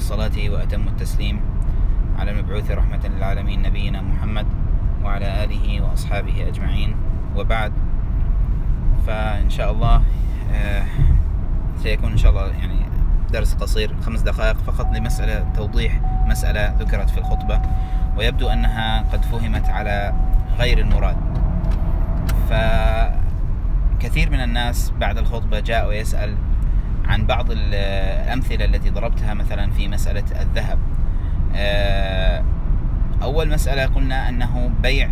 الصلاة وأتم التسليم على المبعوث رحمة للعالمين نبينا محمد وعلى آله وأصحابه أجمعين. وبعد فإن شاء الله آه، سيكون إن شاء الله يعني درس قصير خمس دقائق فقط لمسألة توضيح مسألة ذكرت في الخطبة. ويبدو أنها قد فهمت على غير المراد. فكثير من الناس بعد الخطبة جاء ويسأل عن بعض الأمثلة التي ضربتها مثلا في مسألة الذهب. آه، أول مسألة قلنا أنه بيع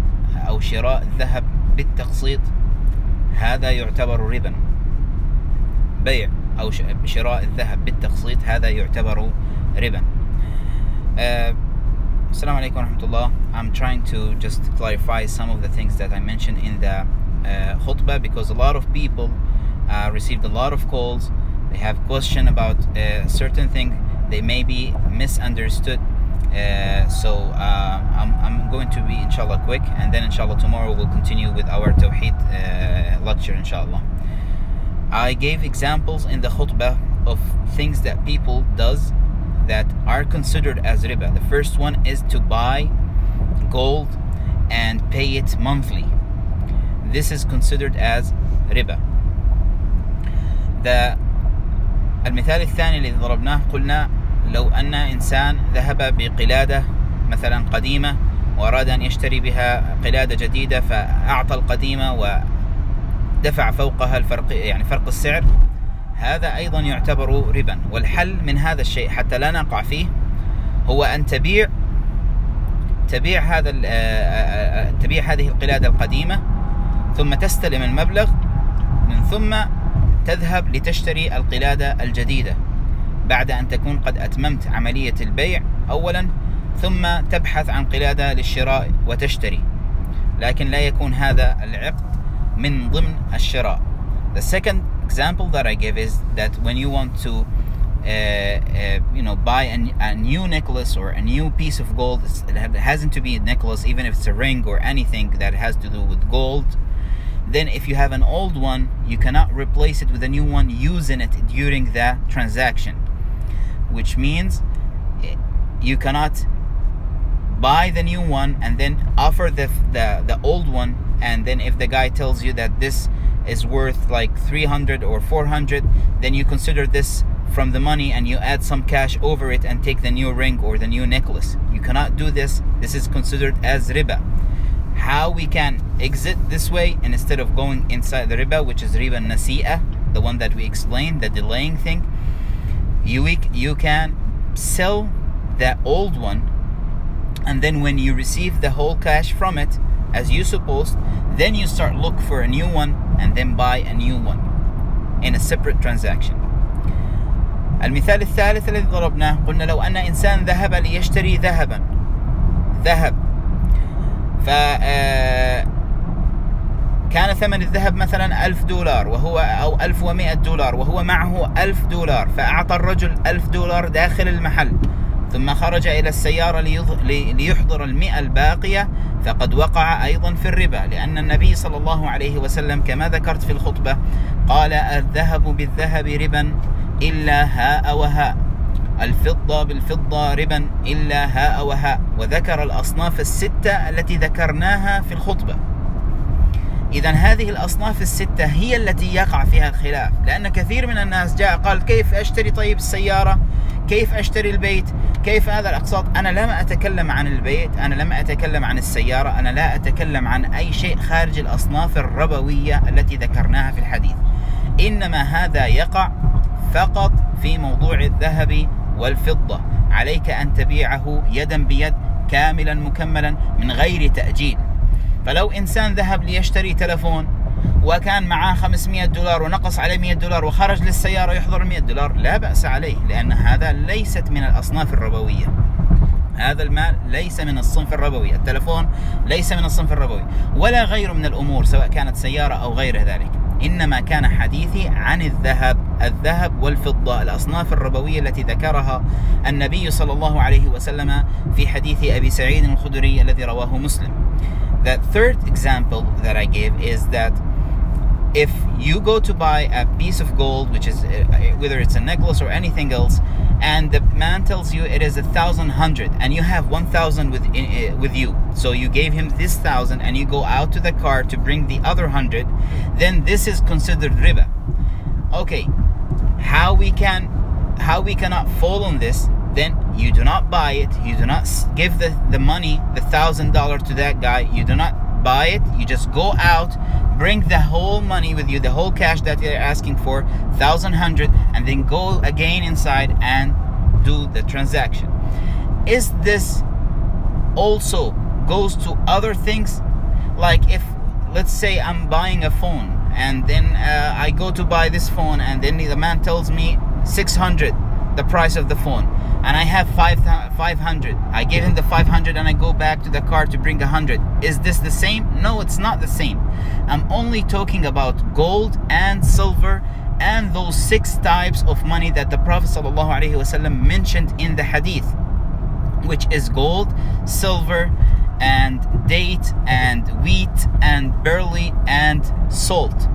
أو شراء الذهب بالتقسيط هذا يعتبر ربا. بيع أو شراء الذهب بالتقسيط هذا يعتبر ربا. آه، السلام عليكم ورحمة الله. I'm trying to just clarify some of the things that I mentioned in the uh, خطبة because a lot of people uh, received a lot of calls uh, they have question about a certain thing they may be misunderstood uh, so uh, I'm, I'm going to be inshallah quick and then inshallah tomorrow we'll continue with our tawheed uh, lecture inshallah I gave examples in the khutbah of things that people does that are considered as riba. The first one is to buy gold and pay it monthly. This is considered as riba. The المثال الثاني الذي ضربناه قلنا لو أن إنسان ذهب بقلادة مثلا قديمة وأراد أن يشتري بها قلادة جديدة فأعطى القديمة و دفع فوقها الفرق يعني فرق السعر هذا أيضا يعتبر ربا. والحل من هذا الشيء حتى لا نقع فيه هو أن تبيع تبيع هذا تبيع هذه القلادة القديمة ثم تستلم المبلغ من ثم تذهب لتشتري القلاده الجديده بعد ان تكون قد اتممت عمليه البيع اولا ثم تبحث عن قلاده للشراء وتشتري لكن لا يكون هذا العقد من ضمن الشراء. The second example that I give is that when you want to uh, uh, you know buy a, a, new necklace or a new piece of gold it hasn't to be a necklace even if it's a ring or anything that has to do with gold then if you have an old one you cannot replace it with a new one using it during the transaction. Which means eh, you cannot buy the new one and then offer the the, the old one and then if the guy tells you that this is worth like 300 or 400 then you consider this from the money and you add some cash over it and take the new ring or the new necklace. You cannot do this. This is considered as riba how we can exit this way and instead of going inside the riba which is riba nasi'a the one that we explained the delaying thing you you can sell the old one and then when you receive the whole cash from it as you supposed then you start look for a new one and then buy a new one in a separate transaction المثال الثالث الذي ضربناه قلنا لو أن إنسان ذهب ليشتري ذهبا ذهب ف كان ثمن الذهب مثلا ألف دولار وهو أو ألف ومائة دولار وهو معه ألف دولار فأعطى الرجل ألف دولار داخل المحل ثم خرج إلى السيارة ليحضر المئة الباقية فقد وقع أيضا في الربا لأن النبي صلى الله عليه وسلم كما ذكرت في الخطبة قال الذهب بالذهب ربا إلا هاء وهاء. الفضة بالفضة ربا إلا هاء وهاء وذكر الأصناف الستة التي ذكرناها في الخطبة. إذا هذه الأصناف الستة هي التي يقع فيها الخلاف. لأن كثير من الناس جاء قال كيف أشتري طيب السيارة؟ كيف أشتري البيت؟ كيف هذا الأقساط؟ أنا لم أتكلم عن البيت أنا لم أتكلم عن السيارة أنا لا أتكلم عن أي شيء خارج الأصناف الربوية التي ذكرناها في الحديث. إنما هذا يقع فقط في موضوع الذهب والفضة. عليك أن تبيعه يدا بيد كاملا مكملا من غير تأجيل. فلو إنسان ذهب ليشتري تلفون وكان معاه 500 دولار ونقص عليه 100 دولار وخرج للسيارة يحضر 100 دولار لا بأس عليه لأن هذا ليست من الأصناف الربوية. هذا المال ليس من الصنف الربوي. التلفون ليس من الصنف الربوي ولا غيره من الأمور سواء كانت سيارة أو غير ذلك. إنما كان حديثي عن الذهب الذهب والفضة الأصناف الربوية التي ذكرها النبي صلى الله عليه وسلم في حديث أبي سعيد الخدري الذي رواه مسلم. The third example that I gave is that if you go to buy a piece of gold, which is uh, whether it's a necklace or anything else, and the man tells you it is a thousand hundred and you have one thousand with uh, with you so you gave him this thousand and you go out to the car to bring the other hundred then this is considered riba. Okay how we can how we cannot fall on this then you do not buy it you do not give the the money the thousand dollar to that guy you do not buy it you just go out bring the whole money with you the whole cash that they're asking for thousand hundred and then go again inside and do the transaction. Is this also goes to other things? Like if let's say i'm buying a phone and then uh, i go to buy this phone and then the man tells me 600 the price of the phone and I have five 500 I give him the 500 and I go back to the car to bring 100 is this the same? No it's not the same. I'm only talking about gold and silver and those six types of money that the Prophet ﷺ mentioned in the hadith which is gold silver and date and wheat and barley and salt.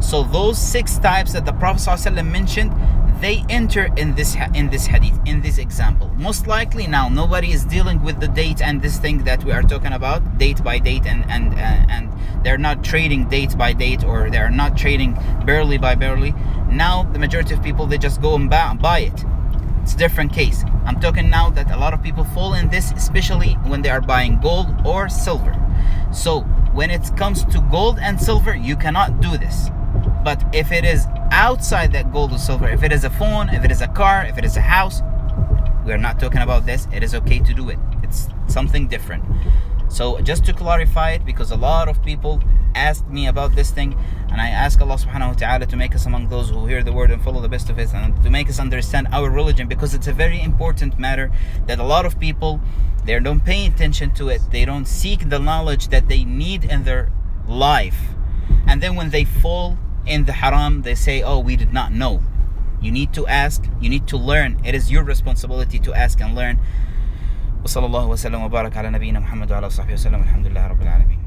So those six types that the Prophet ﷺ mentioned they enter in this in this hadith in this example. Most likely now nobody is dealing with the date and this thing that we are talking about date by date and and uh, and they're not trading date by date or they're not trading barely by barely. Now the majority of people they just go and buy, buy it. It's a different case. I'm talking now that a lot of people fall in this especially when they are buying gold or silver. So when it comes to gold and silver you cannot do this but if it is outside that gold or silver, if it is a phone, if it is a car, if it is a house, we're not talking about this. It is okay to do it. It's something different. So just to clarify it, because a lot of people asked me about this thing, and I ask Allah subhanahu wa ta'ala to make us among those who hear the word and follow the best of it, and to make us understand our religion, because it's a very important matter that a lot of people they don't pay attention to it, they don't seek the knowledge that they need in their life. And then when they fall in the haram they say oh we did not know you need to ask you need to learn it is your responsibility to ask and learn وصلى الله وسلم وبارك على نبينا محمد وعلى صحبه وسلم الحمد لله رب العالمين